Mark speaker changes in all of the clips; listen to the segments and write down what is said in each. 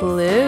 Speaker 1: Blue.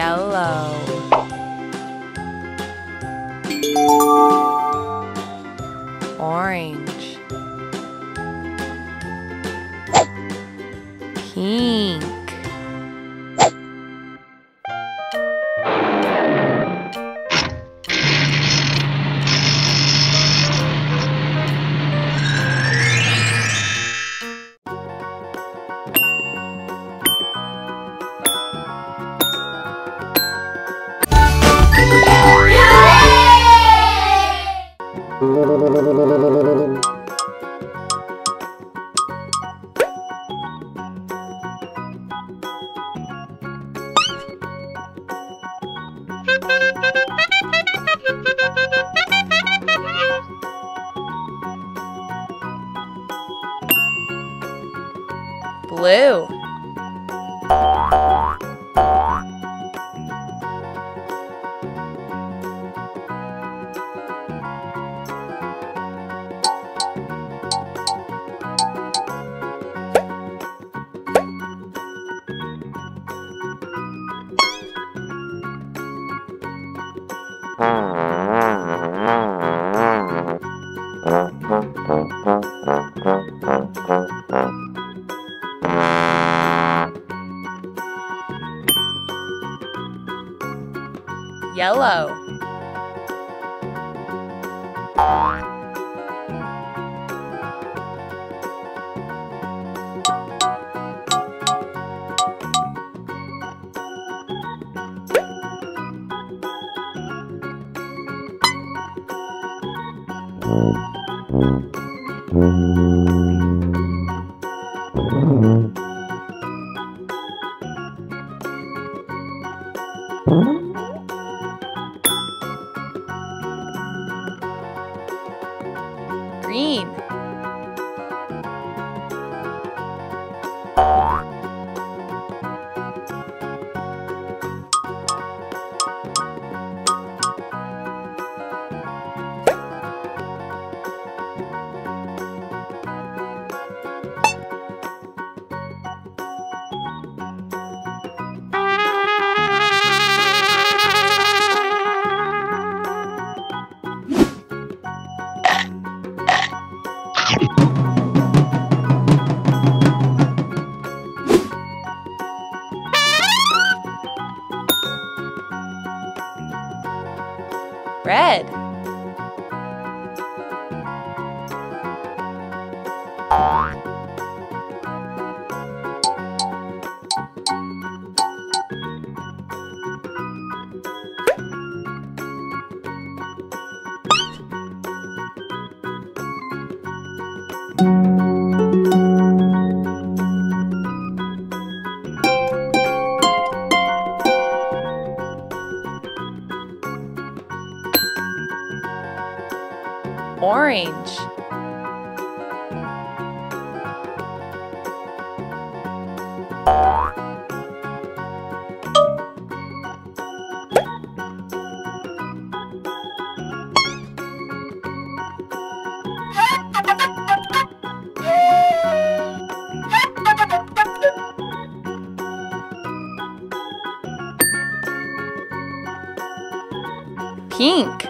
Speaker 1: Yellow. Orange. Pink. Blue. Yellow. Mm-hmm. Green.
Speaker 2: Orange. Pink.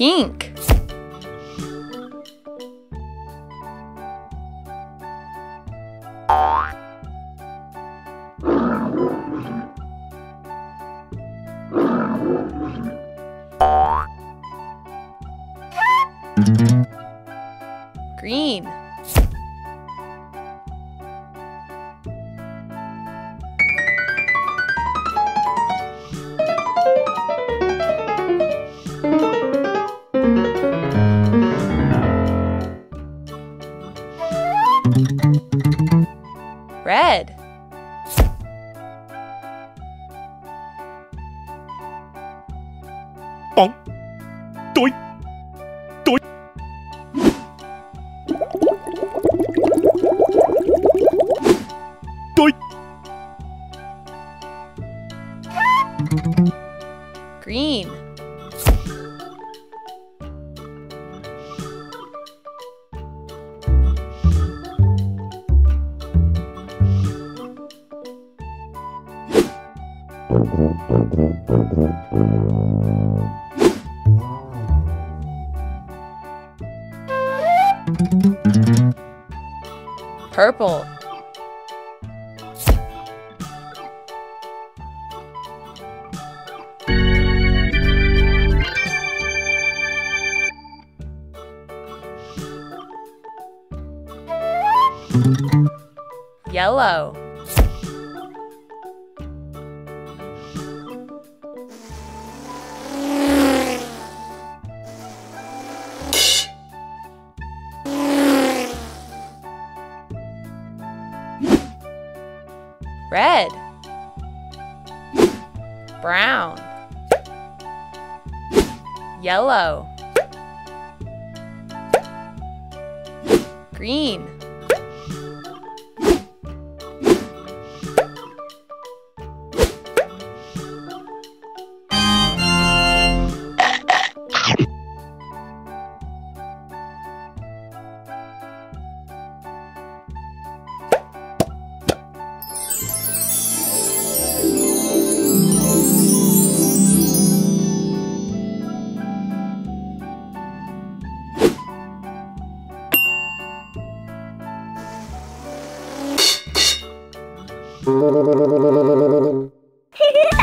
Speaker 2: Pink. Green.
Speaker 3: ポン。ドイ
Speaker 2: ッ Purple. Yellow. Red. Brown. Yellow. Green.
Speaker 4: Hehehehe